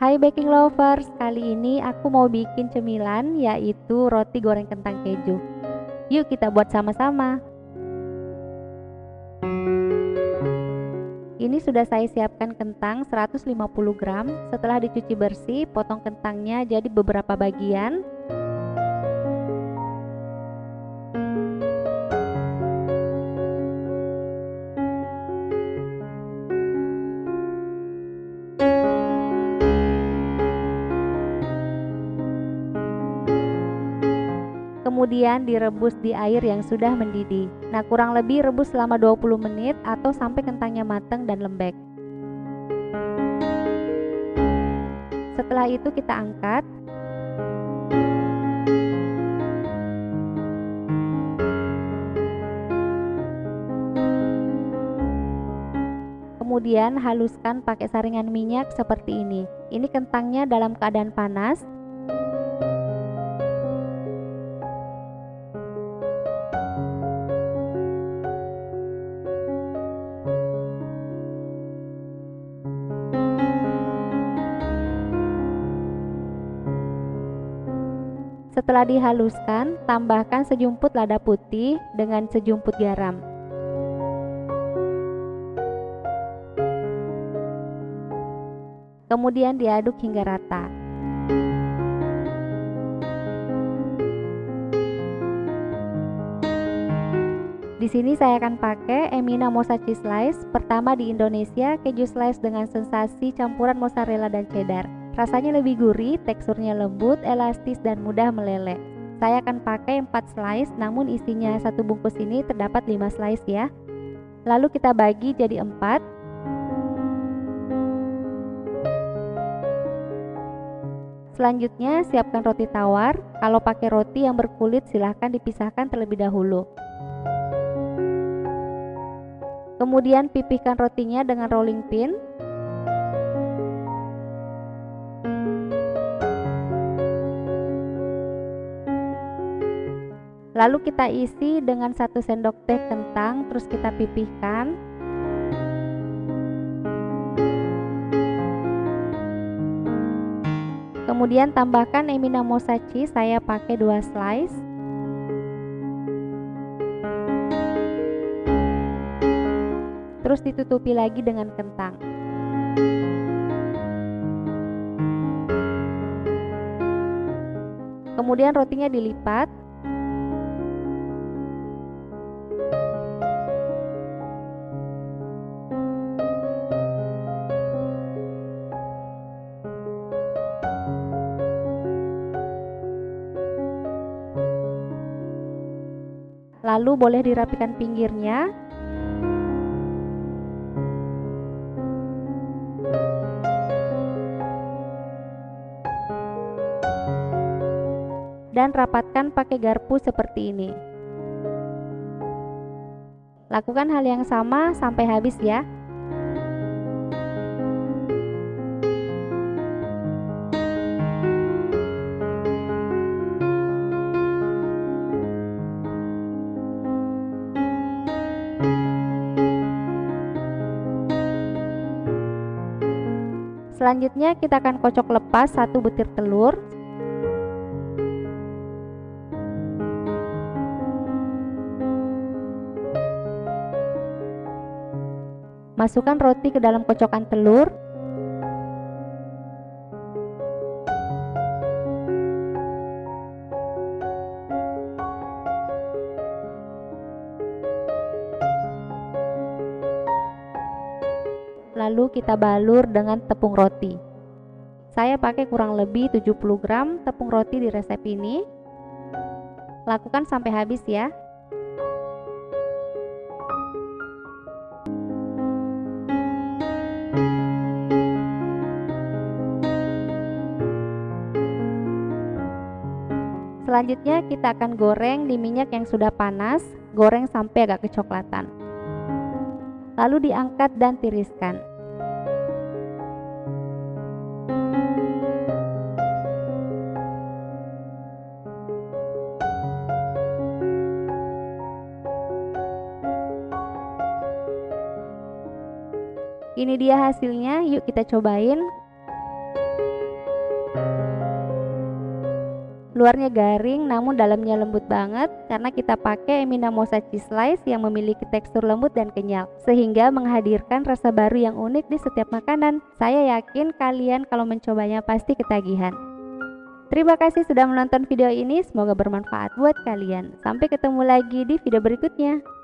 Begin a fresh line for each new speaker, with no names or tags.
Hai baking lovers, kali ini aku mau bikin cemilan yaitu roti goreng kentang keju. Yuk kita buat sama-sama. Ini sudah saya siapkan kentang 150 gram. Setelah dicuci bersih, potong kentangnya jadi beberapa bagian kemudian direbus di air yang sudah mendidih. Nah, kurang lebih rebus selama 20 menit atau sampai kentangnya matang dan lembek. Setelah itu kita angkat. Kemudian haluskan pakai saringan minyak seperti ini. Ini kentangnya dalam keadaan panas, Setelah dihaluskan, tambahkan sejumput lada putih dengan sejumput garam. Kemudian diaduk hingga rata. Di sini saya akan pakai Emina Mozzarella Slice, pertama di Indonesia, keju slice dengan sensasi campuran mozzarella dan cheddar. Rasanya lebih gurih, teksturnya lembut, elastis, dan mudah meleleh. Saya akan pakai 4 slice, namun isinya satu bungkus ini terdapat 5 slice ya. Lalu kita bagi jadi 4. Selanjutnya, siapkan roti tawar. Kalau pakai roti yang berkulit, silahkan dipisahkan terlebih dahulu. Kemudian pipihkan rotinya dengan rolling pin Lalu kita isi dengan satu sendok teh kentang, terus kita pipihkan. Kemudian tambahkan Emina Mosachi, saya pakai dua slice. Terus ditutupi lagi dengan kentang. Kemudian rotinya dilipat Lalu boleh dirapikan pinggirnya. Dan rapatkan pakai garpu seperti ini. Lakukan hal yang sama sampai habis ya. Selanjutnya kita akan kocok lepas satu butir telur. Masukkan roti ke dalam kocokan telur. Lalu kita balur dengan tepung roti. Saya pakai kurang lebih 70 gram tepung roti di resep ini. Lakukan sampai habis ya. Selanjutnya kita akan goreng di minyak yang sudah panas, goreng sampai agak kecoklatan. Lalu diangkat dan tiriskan. Ini dia hasilnya, yuk kita cobain. Luarnya garing namun dalamnya lembut banget karena kita pakai Minamosa cheese slice yang memiliki tekstur lembut dan kenyal sehingga menghadirkan rasa baru yang unik di setiap makanan. Saya yakin kalian kalau mencobanya pasti ketagihan. Terima kasih sudah menonton video ini, semoga bermanfaat buat kalian. Sampai ketemu lagi di video berikutnya.